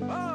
Wow.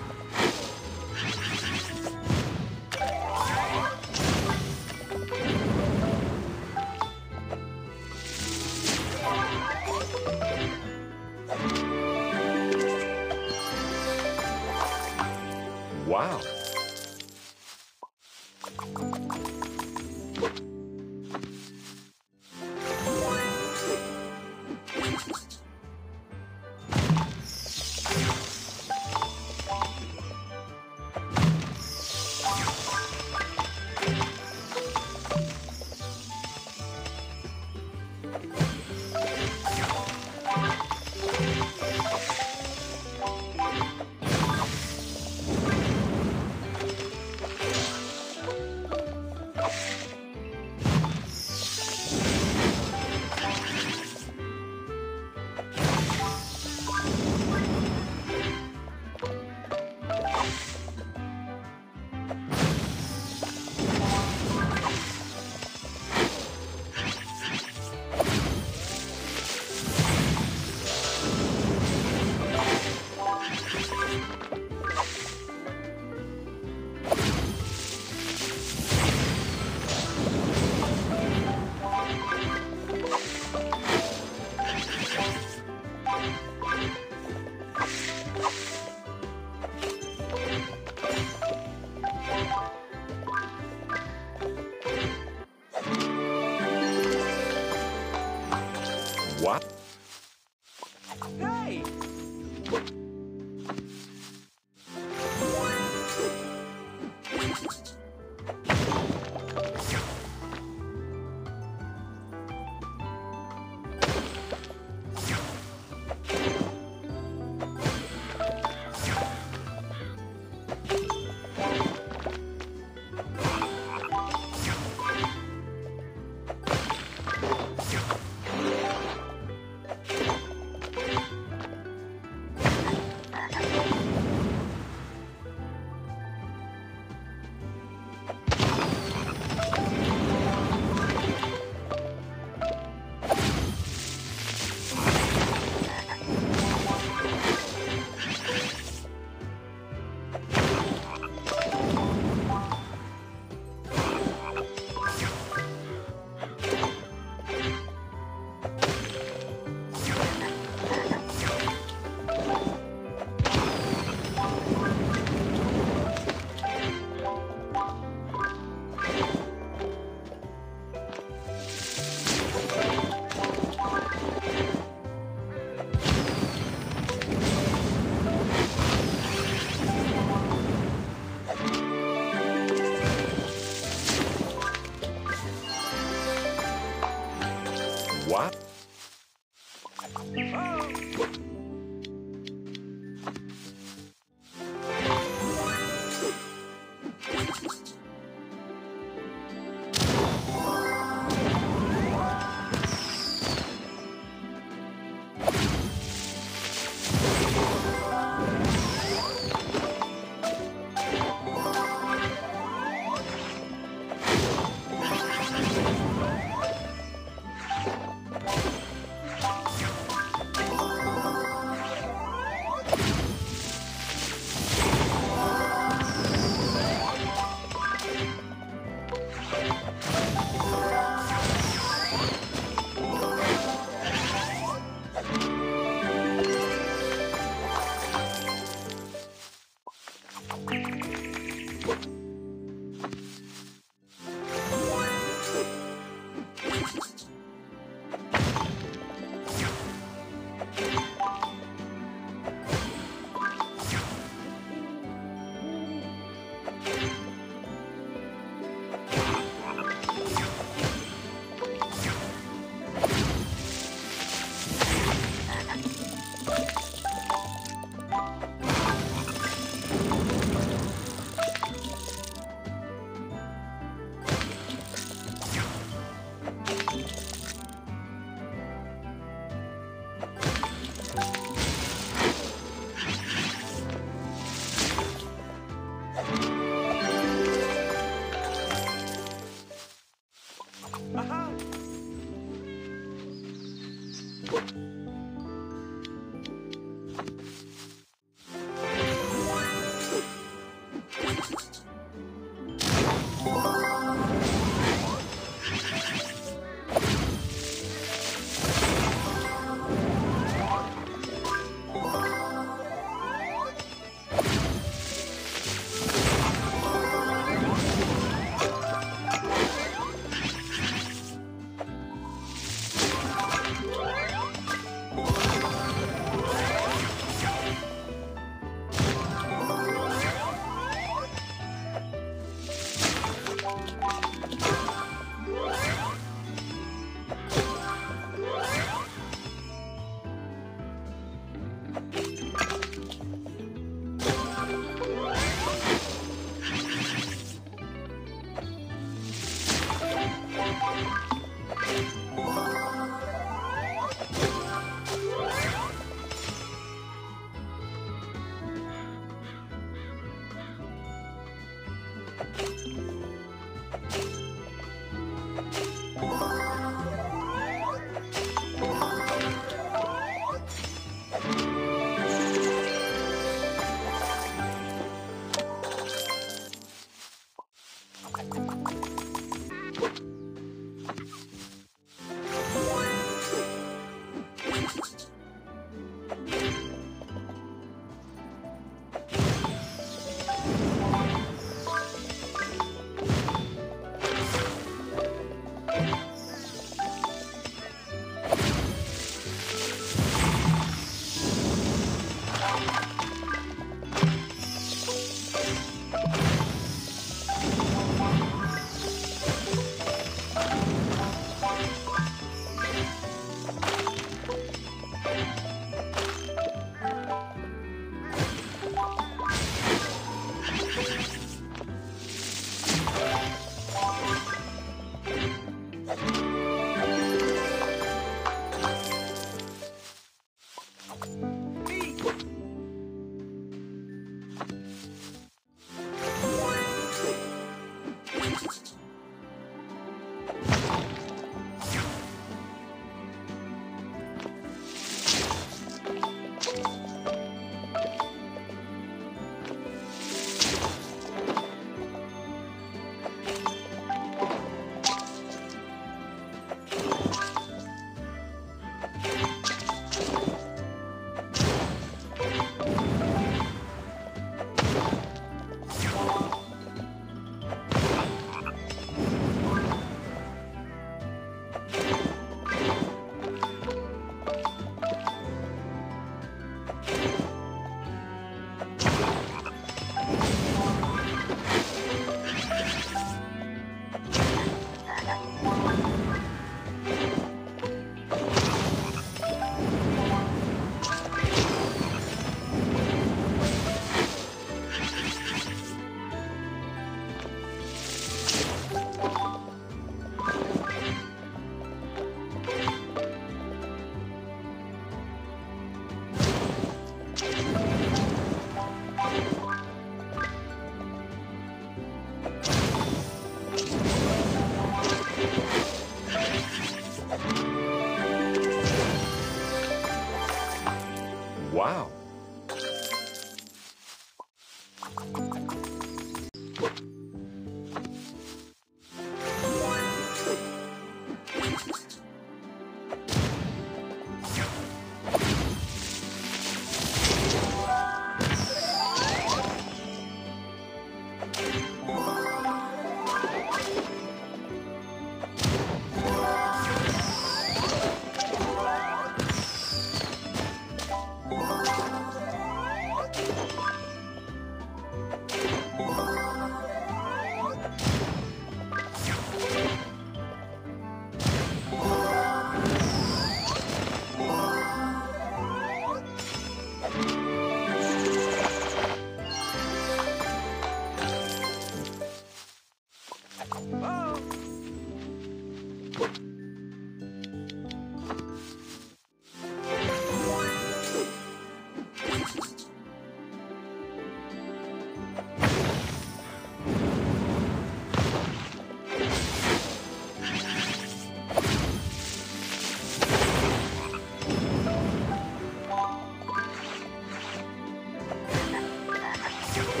Yeah.